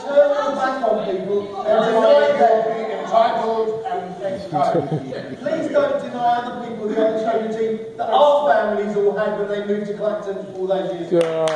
turn back on people and deny them. entitled and entitled. Please don't deny other people the opportunity that our families all had when they moved to Clacton all those years ago.